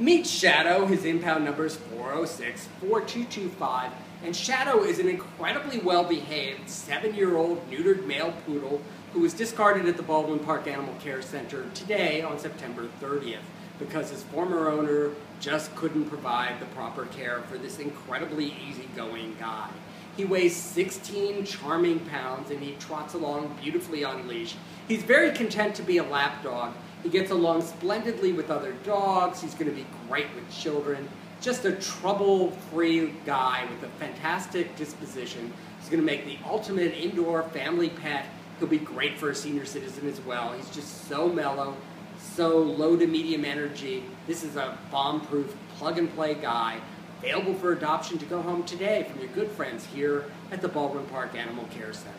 Meet Shadow. His impound number is 406 4225. And Shadow is an incredibly well behaved seven year old neutered male poodle who was discarded at the Baldwin Park Animal Care Center today on September 30th because his former owner just couldn't provide the proper care for this incredibly easygoing guy. He weighs 16 charming pounds and he trots along beautifully on leash. He's very content to be a lap dog he gets along splendidly with other dogs. He's going to be great with children. Just a trouble-free guy with a fantastic disposition. He's going to make the ultimate indoor family pet. He'll be great for a senior citizen as well. He's just so mellow, so low to medium energy. This is a bomb-proof, plug-and-play guy available for adoption to go home today from your good friends here at the Baldwin Park Animal Care Center.